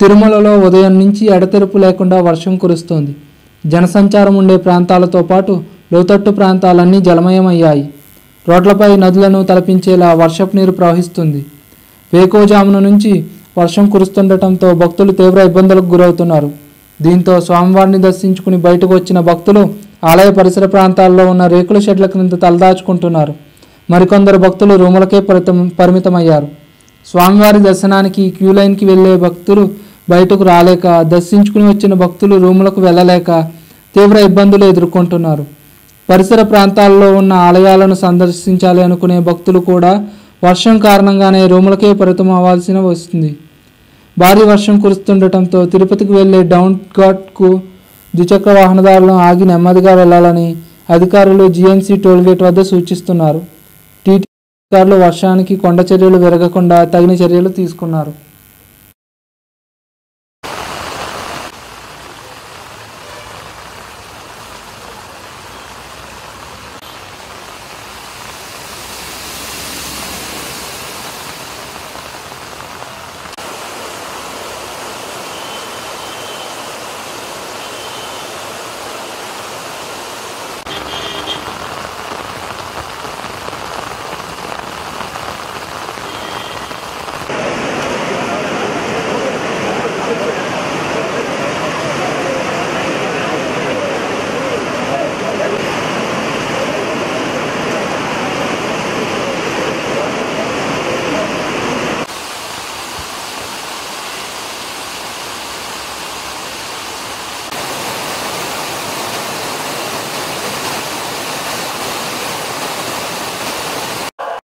తిరుమలలో ఉదయం నుంచి ఎడతెరుపు లేకుండా వర్షం కురుస్తోంది. జనసంచారం ఉండే ప్రాంతాలతో పాటు లోతట్టు ప్రాంతాలన్నీ జలమయమయ్యాయి. రోడ్లపై నదులను తలపించేలా వర్షపు నీరు ప్రవహిస్తుంది. వేకోజామున నుంచి వర్షం కురుస్తుండటంతో భక్తులు తీవ్ర ఇబ్బందులకు గురవుతున్నారు. దీంతో స్వామివారిని దర్శించుకుని బయటకు వచ్చిన భక్తులు ఆలయ పరిసర ప్రాంతాల్లో ఉన్న రేకుల షెడ్ల క్రింద తలదాచుకుంటున్నారు. మరికొందరు భక్తులు రూములకే పరితం పరిమితమయ్యారు. స్వామివారి దర్శనానికి క్యూ లైన్కి వెళ్ళే భక్తులు బయటకు రాలేక దర్శించుకుని వచ్చిన భక్తులు రూములకు వెళ్ళలేక తీవ్ర ఇబ్బందులు ఎదుర్కొంటున్నారు. పరిసర ప్రాంతాల్లో ఉన్న ఆలయాలను సందర్శించాలి అనుకునే భక్తులు కూడా వర్షం కారణంగానే రూములకే పరితం అవ్వాల్సిన వస్తుంది. భారీ వర్షం కురుస్తుండటంతో తిరుపతికి వెళ్ళే డౌన్ ఘాట్కు ద్విచక్ర వాహనదారులను ఆగి నెమ్మదిగా వెళ్ళాలని అధికారులు జిఎంసి టోల్గేట్ వద్ద సూచిస్తున్నారు. టీటీ అధికారులు వర్షానికి కొండ చర్యలు విరగకుండా తగిన చర్యలు తీసుకున్నారు.